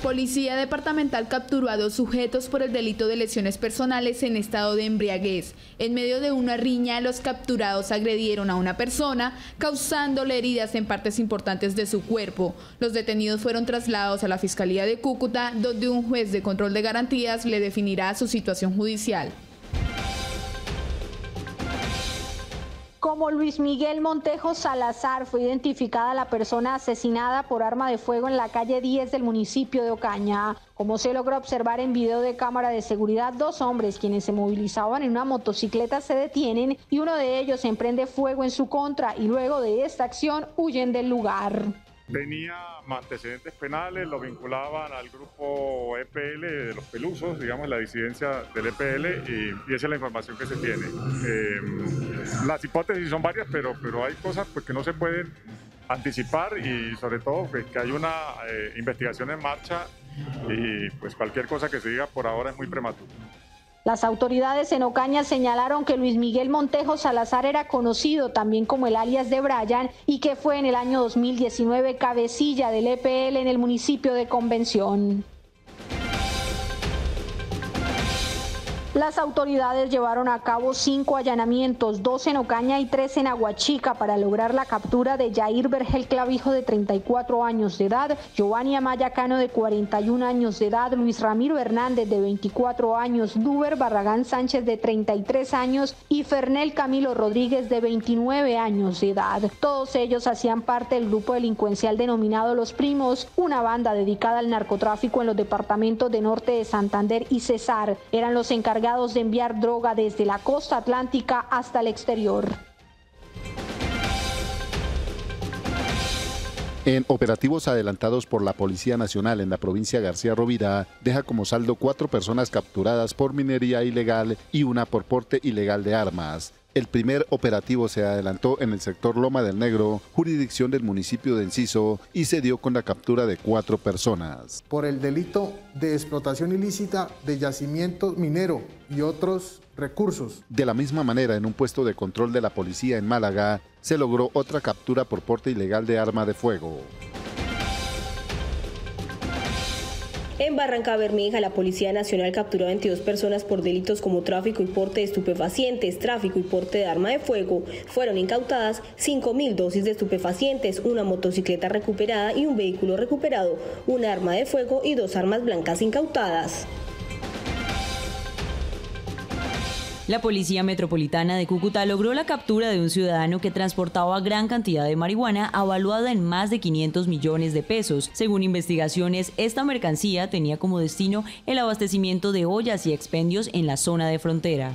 policía departamental capturó a dos sujetos por el delito de lesiones personales en estado de embriaguez. En medio de una riña, los capturados agredieron a una persona, causándole heridas en partes importantes de su cuerpo. Los detenidos fueron trasladados a la Fiscalía de Cúcuta, donde un juez de control de garantías le definirá su situación judicial. Como Luis Miguel Montejo Salazar fue identificada la persona asesinada por arma de fuego en la calle 10 del municipio de Ocaña. Como se logró observar en video de cámara de seguridad, dos hombres quienes se movilizaban en una motocicleta se detienen y uno de ellos emprende fuego en su contra y luego de esta acción huyen del lugar. Tenía antecedentes penales, lo vinculaban al grupo EPL de los pelusos, digamos, la disidencia del EPL, y, esa es la información que se tiene. Eh, las hipótesis son varias, pero, pero hay cosas pues, que no se pueden anticipar y sobre todo pues, que hay una eh, investigación en marcha y pues cualquier cosa que se diga por ahora es muy prematuro. Las autoridades en Ocaña señalaron que Luis Miguel Montejo Salazar era conocido también como el alias de Brian y que fue en el año 2019 cabecilla del EPL en el municipio de Convención. Las autoridades llevaron a cabo cinco allanamientos, dos en Ocaña y tres en Aguachica, para lograr la captura de Jair Vergel Clavijo de 34 años de edad, Giovanni Amaya Cano de 41 años de edad, Luis Ramiro Hernández de 24 años, Duber Barragán Sánchez de 33 años y Fernel Camilo Rodríguez de 29 años de edad. Todos ellos hacían parte del grupo delincuencial denominado Los Primos, una banda dedicada al narcotráfico en los departamentos de Norte de Santander y Cesar. Eran los encargados de enviar droga desde la costa atlántica hasta el exterior. En operativos adelantados por la Policía Nacional en la provincia García Rovira, deja como saldo cuatro personas capturadas por minería ilegal y una por porte ilegal de armas. El primer operativo se adelantó en el sector Loma del Negro, jurisdicción del municipio de Enciso, y se dio con la captura de cuatro personas. Por el delito de explotación ilícita de yacimiento minero y otros recursos. De la misma manera, en un puesto de control de la policía en Málaga, se logró otra captura por porte ilegal de arma de fuego. En Barranca Bermeja, la Policía Nacional capturó a 22 personas por delitos como tráfico y porte de estupefacientes, tráfico y porte de arma de fuego. Fueron incautadas 5.000 dosis de estupefacientes, una motocicleta recuperada y un vehículo recuperado, un arma de fuego y dos armas blancas incautadas. La Policía Metropolitana de Cúcuta logró la captura de un ciudadano que transportaba gran cantidad de marihuana avaluada en más de 500 millones de pesos. Según investigaciones, esta mercancía tenía como destino el abastecimiento de ollas y expendios en la zona de frontera.